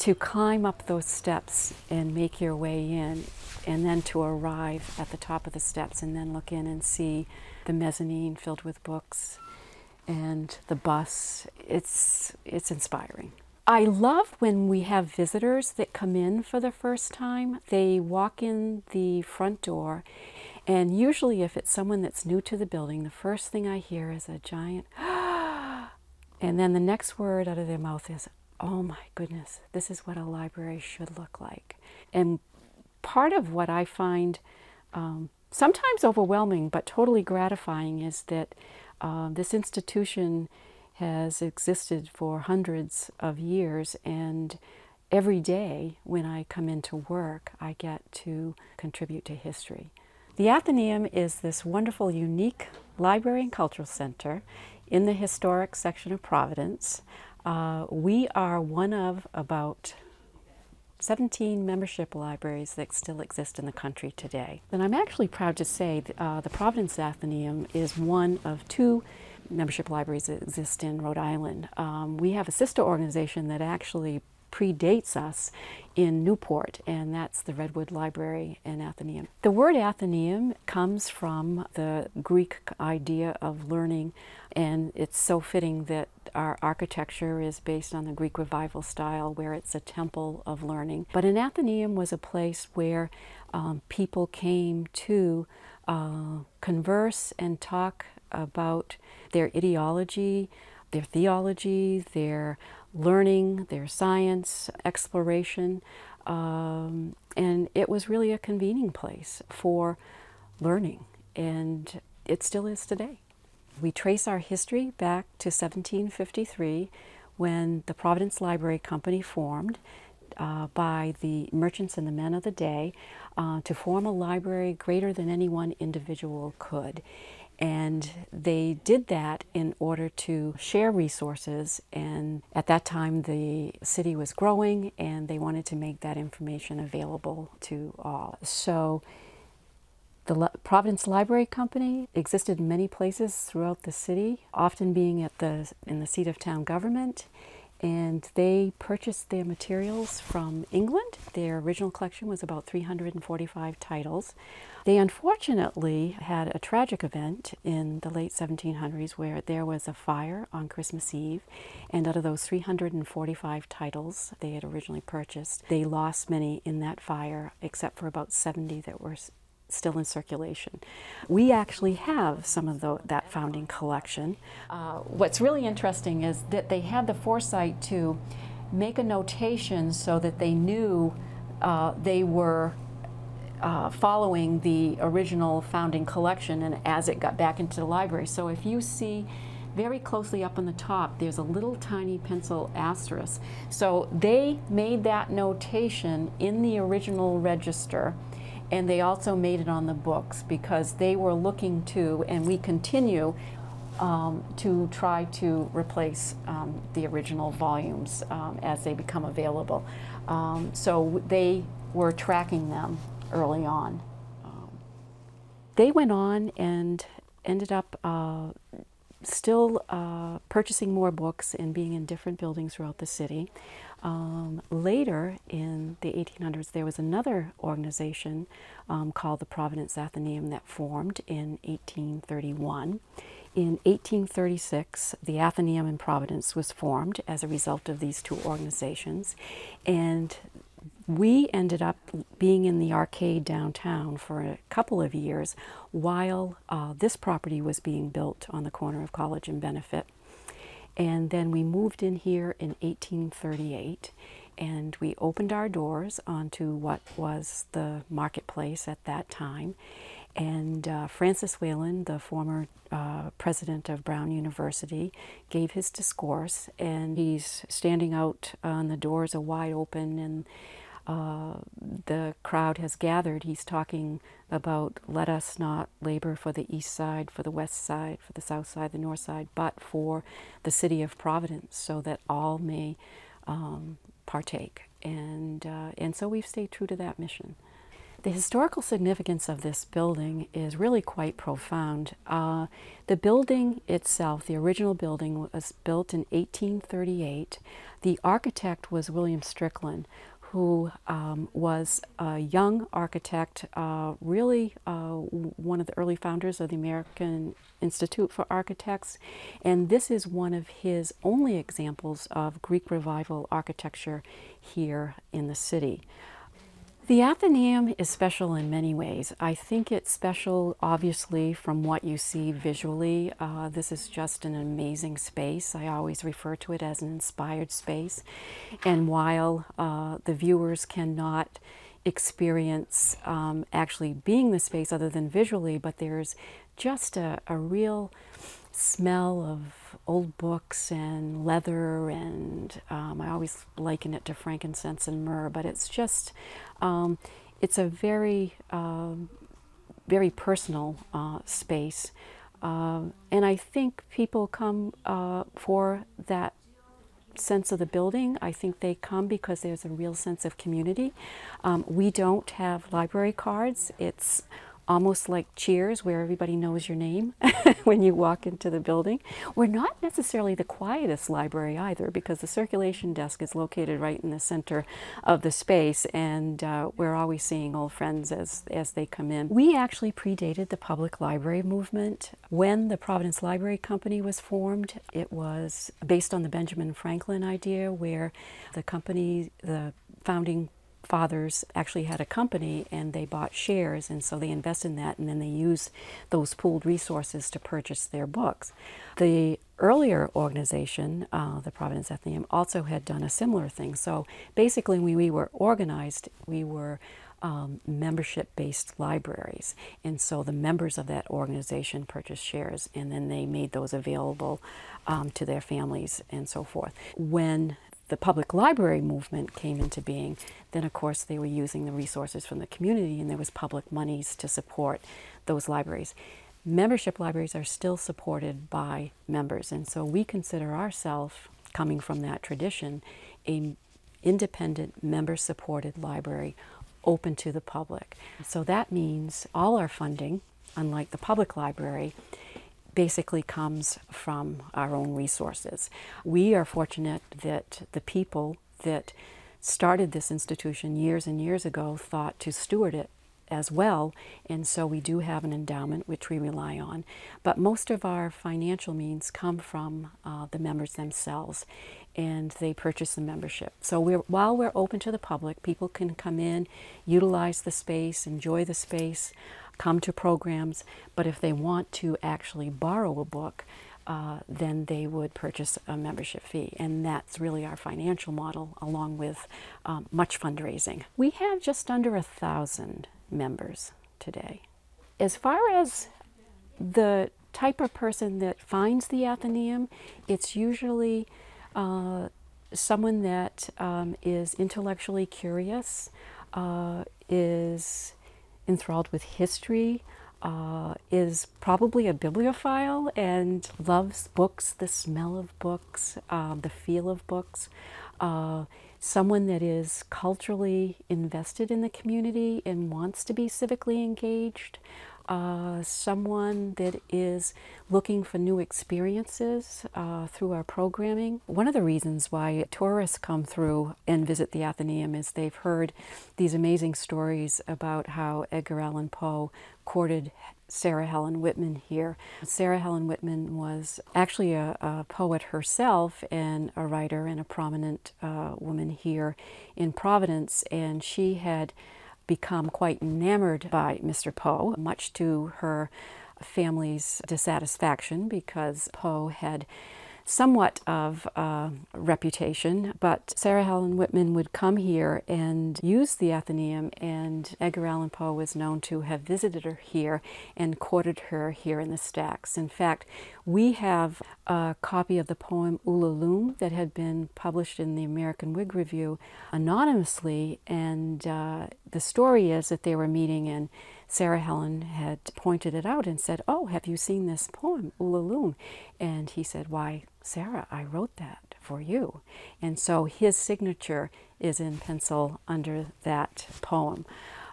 to climb up those steps and make your way in, and then to arrive at the top of the steps and then look in and see the mezzanine filled with books and the bus. It's, it's inspiring. I love when we have visitors that come in for the first time. They walk in the front door, and usually, if it's someone that's new to the building, the first thing I hear is a giant, and then the next word out of their mouth is, Oh my goodness, this is what a library should look like. And part of what I find um, sometimes overwhelming but totally gratifying is that uh, this institution has existed for hundreds of years and every day when I come into work I get to contribute to history. The Athenaeum is this wonderful, unique library and cultural center in the historic section of Providence. Uh, we are one of about 17 membership libraries that still exist in the country today. And I'm actually proud to say that, uh, the Providence Athenaeum is one of two membership libraries that exist in Rhode Island. Um, we have a sister organization that actually predates us in Newport, and that's the Redwood Library and Athenaeum. The word Athenaeum comes from the Greek idea of learning, and it's so fitting that our architecture is based on the Greek revival style, where it's a temple of learning. But an Athenaeum was a place where um, people came to uh, converse and talk about their ideology, their theology, their learning, their science, exploration. Um, and it was really a convening place for learning, and it still is today. We trace our history back to 1753 when the Providence Library Company formed uh, by the merchants and the men of the day uh, to form a library greater than any one individual could. And they did that in order to share resources. And at that time, the city was growing and they wanted to make that information available to all. So the Providence Library Company existed in many places throughout the city, often being at the, in the seat of town government and they purchased their materials from England. Their original collection was about 345 titles. They unfortunately had a tragic event in the late 1700s where there was a fire on Christmas Eve, and out of those 345 titles they had originally purchased, they lost many in that fire, except for about 70 that were still in circulation. We actually have some of the, that founding collection. Uh, what's really interesting is that they had the foresight to make a notation so that they knew uh, they were uh, following the original founding collection and as it got back into the library. So if you see very closely up on the top, there's a little tiny pencil asterisk. So they made that notation in the original register and they also made it on the books because they were looking to, and we continue um, to try to replace um, the original volumes um, as they become available. Um, so they were tracking them early on. Um, they went on and ended up uh, still uh, purchasing more books and being in different buildings throughout the city. Um, later in the 1800s, there was another organization um, called the Providence Athenaeum that formed in 1831. In 1836, the Athenaeum in Providence was formed as a result of these two organizations, and we ended up being in the arcade downtown for a couple of years while uh, this property was being built on the corner of College and Benefit. And then we moved in here in 1838 and we opened our doors onto what was the marketplace at that time. And uh, Francis Wayland, the former uh, president of Brown University, gave his discourse, and he's standing out on the doors are wide open, and uh, the crowd has gathered. He's talking about let us not labor for the east side, for the west side, for the south side, the north side, but for the city of Providence, so that all may um, partake. And uh, and so we've stayed true to that mission. The historical significance of this building is really quite profound. Uh, the building itself, the original building, was built in 1838. The architect was William Strickland, who um, was a young architect, uh, really uh, one of the early founders of the American Institute for Architects. And this is one of his only examples of Greek Revival architecture here in the city. The Athenaeum is special in many ways. I think it's special, obviously, from what you see visually. Uh, this is just an amazing space. I always refer to it as an inspired space. And while uh, the viewers cannot experience um, actually being the space other than visually, but there's just a, a real smell of old books and leather and um, I always liken it to frankincense and myrrh but it's just um, it's a very uh, very personal uh, space uh, and I think people come uh, for that sense of the building. I think they come because there's a real sense of community. Um, we don't have library cards. It's almost like Cheers, where everybody knows your name when you walk into the building. We're not necessarily the quietest library either, because the circulation desk is located right in the center of the space, and uh, we're always seeing old friends as, as they come in. We actually predated the public library movement. When the Providence Library Company was formed, it was based on the Benjamin Franklin idea, where the company, the founding fathers actually had a company and they bought shares, and so they invested in that, and then they used those pooled resources to purchase their books. The earlier organization, uh, the Providence Athenaeum, also had done a similar thing. So basically, when we were organized, we were um, membership based libraries. And so the members of that organization purchased shares and then they made those available um, to their families and so forth. When the public library movement came into being, then of course they were using the resources from the community and there was public monies to support those libraries. Membership libraries are still supported by members and so we consider ourselves, coming from that tradition, a independent member supported library open to the public. So that means all our funding, unlike the public library, basically comes from our own resources. We are fortunate that the people that started this institution years and years ago thought to steward it as well, and so we do have an endowment which we rely on. But most of our financial means come from uh, the members themselves, and they purchase the membership. So we're, while we're open to the public, people can come in, utilize the space, enjoy the space come to programs, but if they want to actually borrow a book, uh, then they would purchase a membership fee. And that's really our financial model, along with um, much fundraising. We have just under a thousand members today. As far as the type of person that finds the Athenaeum, it's usually uh, someone that um, is intellectually curious, uh, is enthralled with history, uh, is probably a bibliophile and loves books, the smell of books, uh, the feel of books. Uh, someone that is culturally invested in the community and wants to be civically engaged uh, someone that is looking for new experiences uh, through our programming. One of the reasons why tourists come through and visit the Athenaeum is they've heard these amazing stories about how Edgar Allan Poe courted Sarah Helen Whitman here. Sarah Helen Whitman was actually a, a poet herself and a writer and a prominent uh, woman here in Providence, and she had become quite enamored by Mr. Poe, much to her family's dissatisfaction because Poe had somewhat of a reputation, but Sarah Helen Whitman would come here and use the Athenaeum, and Edgar Allan Poe was known to have visited her here and courted her here in the stacks. In fact, we have a copy of the poem Ulalume that had been published in the American Whig Review anonymously, and uh, the story is that they were meeting and Sarah Helen had pointed it out and said, Oh, have you seen this poem, Ulalume? And he said, Why, Sarah, I wrote that for you. And so his signature is in pencil under that poem.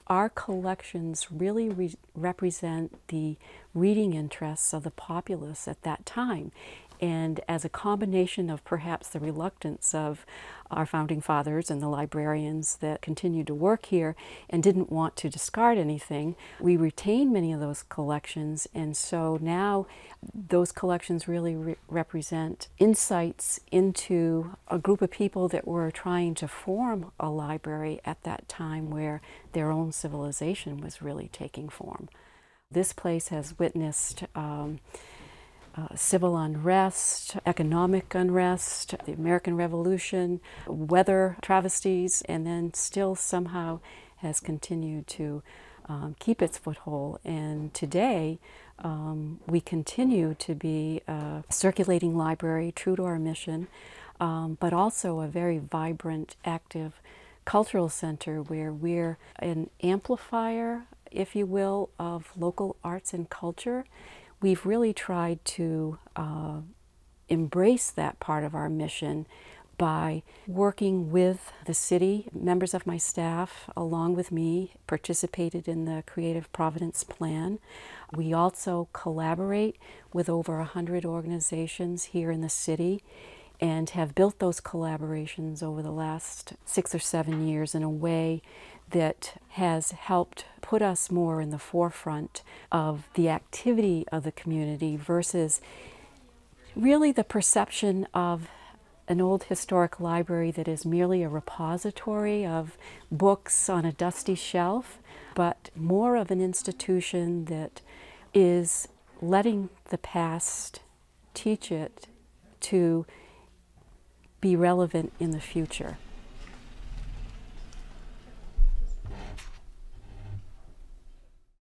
our collections really re represent the reading interests of the populace at that time. And as a combination of perhaps the reluctance of our founding fathers and the librarians that continued to work here and didn't want to discard anything, we retain many of those collections. And so now those collections really re represent insights into a group of people that were trying to form a library at that time where their own civilization was really taking form. This place has witnessed um, uh, civil unrest, economic unrest, the American Revolution, weather travesties, and then still somehow has continued to um, keep its foothold. And today, um, we continue to be a circulating library, true to our mission, um, but also a very vibrant, active cultural center where we're an amplifier, if you will, of local arts and culture we've really tried to uh, embrace that part of our mission by working with the city. Members of my staff, along with me, participated in the Creative Providence Plan. We also collaborate with over 100 organizations here in the city and have built those collaborations over the last six or seven years in a way that has helped put us more in the forefront of the activity of the community versus really the perception of an old historic library that is merely a repository of books on a dusty shelf, but more of an institution that is letting the past teach it to be relevant in the future.